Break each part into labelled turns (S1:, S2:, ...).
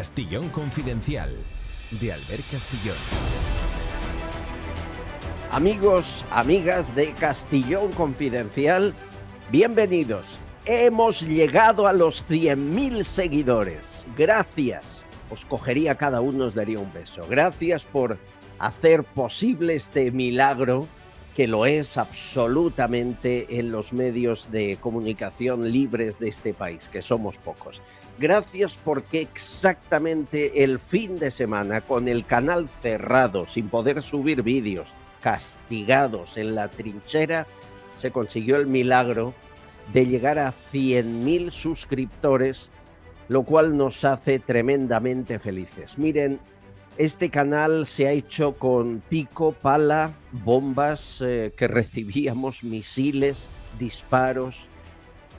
S1: Castillón Confidencial, de Albert Castillón.
S2: Amigos, amigas de Castillón Confidencial, bienvenidos. Hemos llegado a los 100.000 seguidores. Gracias. Os cogería cada uno, os daría un beso. Gracias por hacer posible este milagro que lo es absolutamente en los medios de comunicación libres de este país, que somos pocos. Gracias porque exactamente el fin de semana, con el canal cerrado, sin poder subir vídeos, castigados en la trinchera, se consiguió el milagro de llegar a 100.000 suscriptores, lo cual nos hace tremendamente felices. Miren, este canal se ha hecho con pico, pala, bombas eh, que recibíamos, misiles, disparos,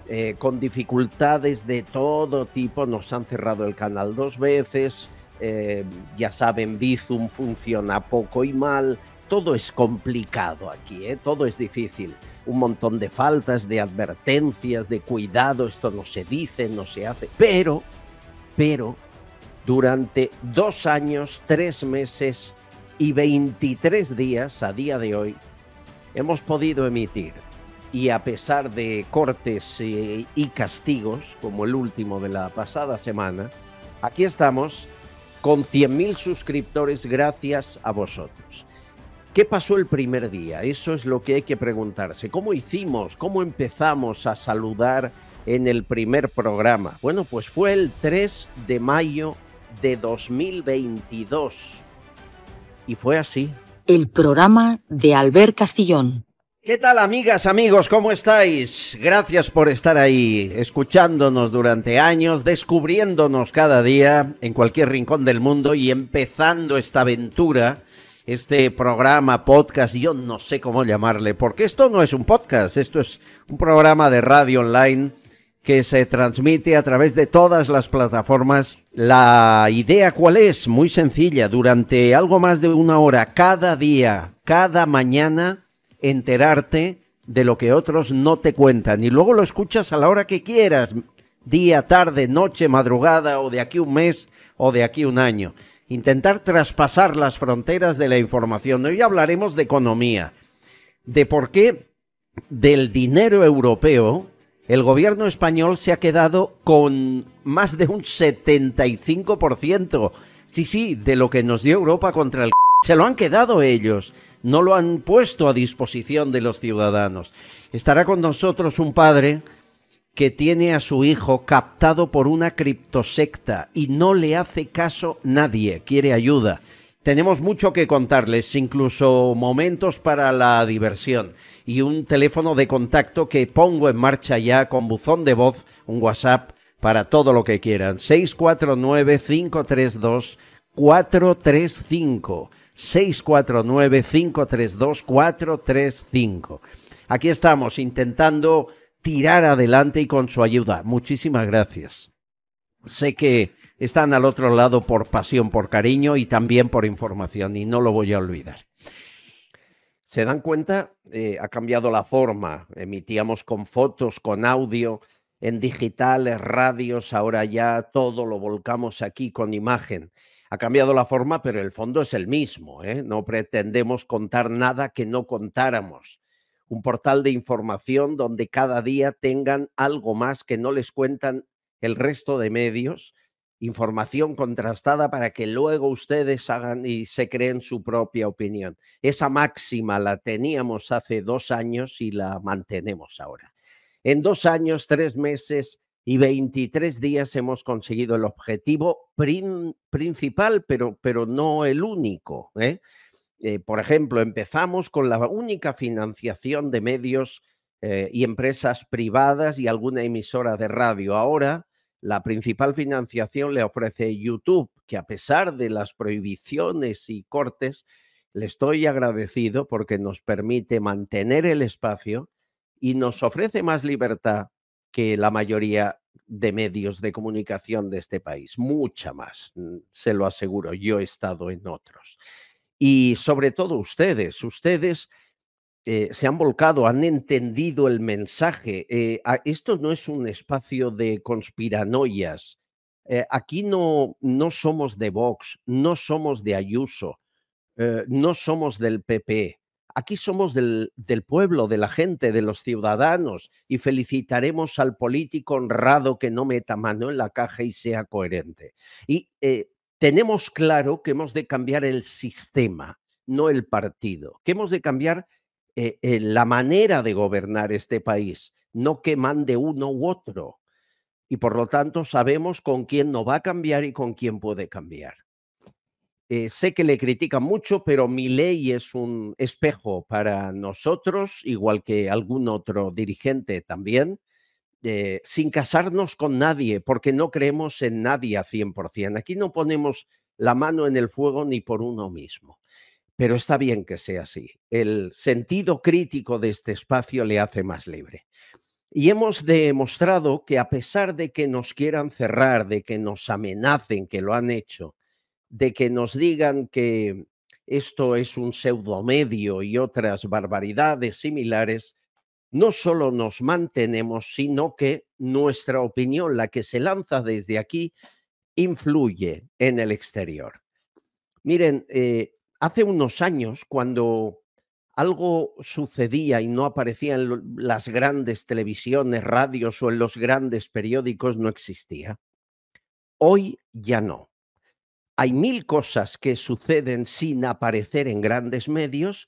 S2: eh, con dificultades de todo tipo. Nos han cerrado el canal dos veces. Eh, ya saben, Bizum funciona poco y mal. Todo es complicado aquí, todo es difícil. Un montón de faltas, de advertencias, de cuidado. Esto no se dice, no se hace. Pero, pero, durante dos años, tres meses y 23 días a día de hoy, hemos podido emitir, y a pesar de cortes y, castigos, como el último de la pasada semana, aquí estamos con 100.000 suscriptores gracias a vosotros. ¿Qué pasó el primer día? Eso es lo que hay que preguntarse. ¿Cómo hicimos? ¿Cómo empezamos a saludar en el primer programa? Bueno, pues fue el 3 de mayo de 2022. Y fue así.
S3: El programa de Albert Castillón.
S2: ¿Qué tal amigas, amigos? ¿Cómo estáis? Gracias por estar ahí, escuchándonos durante años, descubriéndonos cada día en cualquier rincón del mundo y empezando esta aventura, este programa, podcast, yo no sé cómo llamarle, porque esto no es un podcast, esto es un programa de radio online que se transmite a través de todas las plataformas. La idea cuál es? Muy sencilla, durante algo más de una hora cada día, cada mañana, enterarte de lo que otros no te cuentan y luego lo escuchas a la hora que quieras, día, tarde, noche, madrugada o de aquí un mes o de aquí un año. Intentar traspasar las fronteras de la información. Hoy hablaremos de economía, de por qué del dinero europeo el gobierno español se ha quedado con más de un 75%. Sí, sí, de lo que nos dio Europa contra el... Se lo han quedado ellos, no lo han puesto a disposición de los ciudadanos. Estará con nosotros un padre que tiene a su hijo captado por una criptosecta y no le hace caso nadie, quiere ayuda. Tenemos mucho que contarles, incluso momentos para la diversión y un teléfono de contacto que pongo en marcha ya con buzón de voz, un WhatsApp para todo lo que quieran. 649-532-435. 649-532-435. Aquí estamos intentando tirar adelante y con su ayuda. Muchísimas gracias. Sé que están al otro lado por pasión, por cariño y también por información y no lo voy a olvidar. ¿Se dan cuenta? Eh, ha cambiado la forma. Emitíamos con fotos, con audio, en digitales, radios, ahora ya todo lo volcamos aquí con imagen. Ha cambiado la forma, pero el fondo es el mismo. ¿eh? No pretendemos contar nada que no contáramos. Un portal de información donde cada día tengan algo más que no les cuentan el resto de medios información contrastada para que luego ustedes hagan y se creen su propia opinión. Esa máxima la teníamos hace dos años y la mantenemos ahora. En dos años, tres meses y 23 días hemos conseguido el objetivo principal, pero, pero no el único. ¿eh? Eh, por ejemplo, empezamos con la única financiación de medios eh, y empresas privadas y alguna emisora de radio. Ahora la principal financiación le ofrece YouTube, que a pesar de las prohibiciones y cortes, le estoy agradecido porque nos permite mantener el espacio y nos ofrece más libertad que la mayoría de medios de comunicación de este país, mucha más, mm, se lo aseguro, yo he estado en otros. Y sobre todo ustedes, ustedes eh, se han volcado, han entendido el mensaje. Eh, esto no es un espacio de conspiranoias Eh, aquí no, no somos de Vox, no somos de Ayuso, no somos del PP. Aquí somos del, del, pueblo, de la gente, de los ciudadanos y felicitaremos al político honrado que no meta mano en la caja y sea coherente. Y tenemos claro que hemos de cambiar el sistema, no el partido, que hemos de cambiar eh, eh, la manera de gobernar este país, no que mande uno u otro. Y por lo tanto sabemos con quién no va a cambiar y con quién puede cambiar. Eh, sé que le critican mucho, pero mi ley es un espejo para nosotros, igual que algún otro dirigente también, eh, sin casarnos con nadie, porque no creemos en nadie a 100%. Aquí no ponemos la mano en el fuego ni por uno mismo. Pero está bien que sea así. El sentido crítico de este espacio le hace más libre. Y hemos demostrado que a pesar de que nos quieran cerrar, de que nos amenacen, que lo han hecho, de que nos digan que esto es un pseudomedio y otras barbaridades similares, no solo nos mantenemos, sino que nuestra opinión, la que se lanza desde aquí, influye en el exterior. Miren, eh, hace unos años, cuando algo sucedía y no aparecía en las grandes televisiones, radios o en los grandes periódicos, no existía. Hoy ya no hay mil cosas que suceden sin aparecer en grandes medios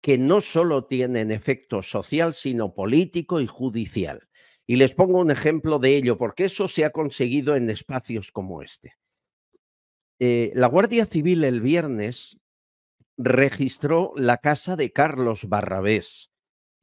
S2: que no solo tienen efecto social, sino político y judicial. Y les pongo un ejemplo de ello, porque eso se ha conseguido en espacios como este. Eh, la Guardia Civil el viernes registró la casa de Carlos Barrabés.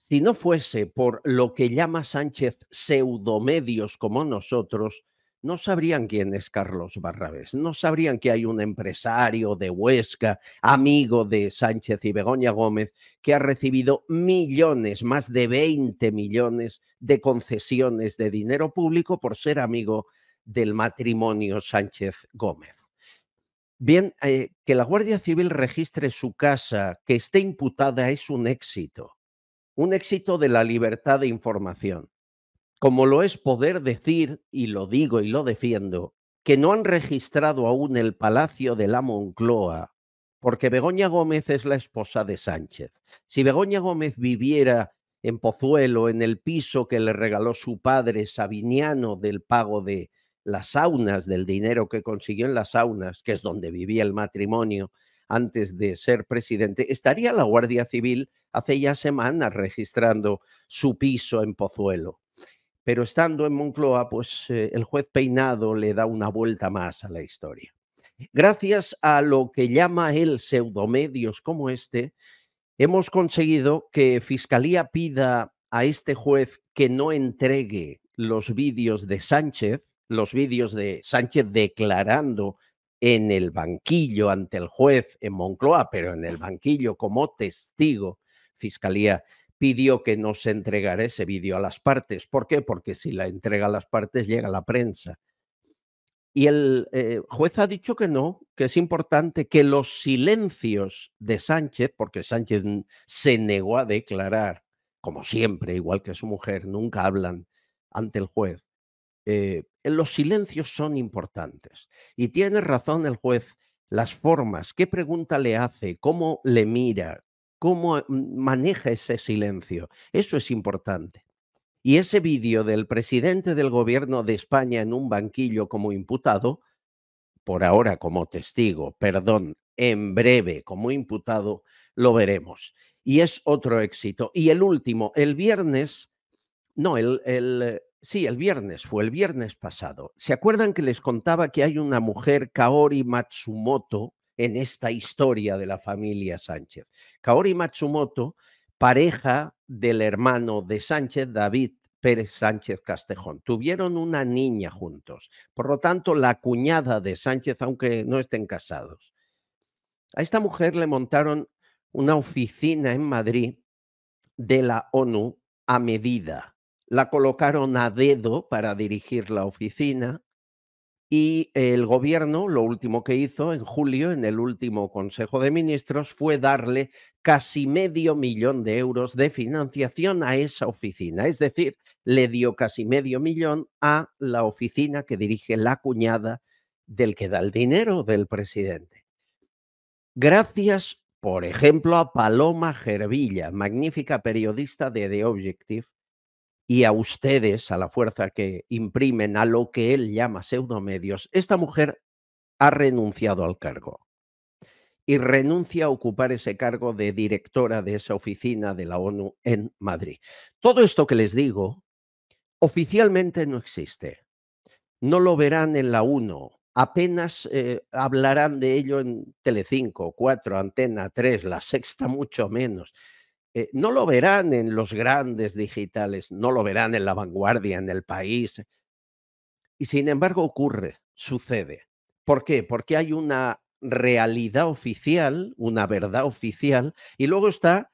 S2: Si no fuese por lo que llama Sánchez pseudomedios como nosotros, no sabrían quién es Carlos Barrabés, no sabrían que hay un empresario de Huesca, amigo de Sánchez y Begoña Gómez, que ha recibido millones, más de 20 millones de concesiones de dinero público por ser amigo del matrimonio Sánchez Gómez. Bien, eh, que la Guardia Civil registre su casa, que esté imputada, es un éxito, un éxito de la libertad de información como lo es poder decir, y lo digo y lo defiendo, que no han registrado aún el Palacio de la Moncloa, porque Begoña Gómez es la esposa de Sánchez. Si Begoña Gómez viviera en Pozuelo, en el piso que le regaló su padre Sabiniano del pago de las saunas, del dinero que consiguió en las saunas, que es donde vivía el matrimonio antes de ser presidente, estaría la Guardia Civil hace ya semanas registrando su piso en Pozuelo pero estando en Moncloa, pues eh, el juez Peinado le da una vuelta más a la historia. Gracias a lo que llama él pseudomedios como este, hemos conseguido que Fiscalía pida a este juez que no entregue los vídeos de Sánchez, los vídeos de Sánchez declarando en el banquillo ante el juez en Moncloa, pero en el banquillo como testigo, Fiscalía pidió que no se entregara ese vídeo a las partes. ¿Por qué? Porque si la entrega a las partes llega a la prensa. Y el eh, juez ha dicho que no, que es importante que los silencios de Sánchez, porque Sánchez se negó a declarar, como siempre, igual que su mujer, nunca hablan ante el juez. Eh, los silencios son importantes. Y tiene razón el juez, las formas, qué pregunta le hace, cómo le mira, cómo mm, maneja ese silencio. Eso es importante. Y ese vídeo del presidente del gobierno de España en un banquillo como imputado, por ahora como testigo, perdón, en breve como imputado, lo veremos. Y es otro éxito. Y el último, el viernes, no, el, el, sí, el viernes, fue el viernes pasado. ¿Se acuerdan que les contaba que hay una mujer, Kaori Matsumoto, en esta historia de la familia Sánchez. Kaori Matsumoto, pareja del hermano de Sánchez, David Pérez Sánchez Castejón. Tuvieron una niña juntos. Por lo tanto, la cuñada de Sánchez, aunque no estén casados. A esta mujer le montaron una oficina en Madrid de la ONU a medida. La colocaron a dedo para dirigir la oficina Y el gobierno lo último que hizo en julio, en el último Consejo de Ministros, fue darle casi medio millón de euros de financiación a esa oficina. Es decir, le dio casi medio millón a la oficina que dirige la cuñada del que da el dinero del presidente. Gracias, por ejemplo, a Paloma Gervilla, magnífica periodista de The Objective, y a ustedes, a la fuerza que imprimen a lo que él llama pseudomedios, esta mujer ha renunciado al cargo y renuncia a ocupar ese cargo de directora de esa oficina de la ONU en Madrid. Todo esto que les digo oficialmente no existe. No lo verán en la 1, apenas eh, hablarán de ello en Telecinco, 4, Antena 3, la sexta mucho menos. Eh, no lo verán en los grandes digitales, no lo verán en la vanguardia, en el país. Y sin embargo ocurre, sucede. ¿Por qué? Porque hay una realidad oficial, una verdad oficial, y luego está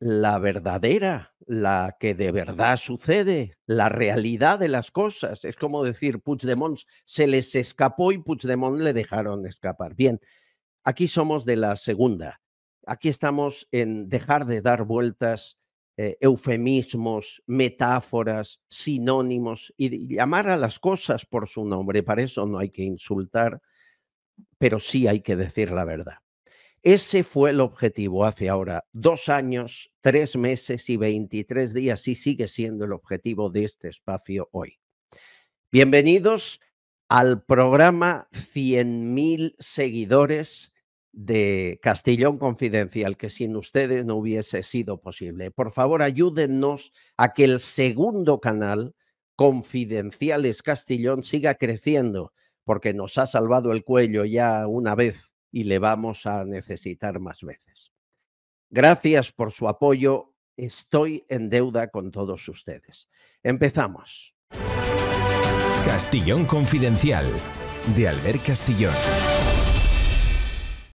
S2: la verdadera, la que de verdad sucede, la realidad de las cosas. Es como decir, Puigdemont se les escapó y Puigdemont le dejaron escapar. Bien, aquí somos de la segunda aquí estamos en dejar de dar vueltas, eh, eufemismos, metáforas, sinónimos y llamar a las cosas por su nombre. Para eso no hay que insultar, pero sí hay que decir la verdad. Ese fue el objetivo hace ahora dos años, tres meses y 23 días y sigue siendo el objetivo de este espacio hoy. Bienvenidos al programa 100.000 seguidores de Castellón Confidencial, que sin ustedes no hubiese sido posible. Por favor, ayúdennos a que el segundo canal, Confidenciales Castellón, siga creciendo, porque nos ha salvado el cuello ya una vez y le vamos a necesitar más veces. Gracias por su apoyo. Estoy en deuda con todos ustedes. Empezamos.
S1: Castellón Confidencial, de Albert Castillón.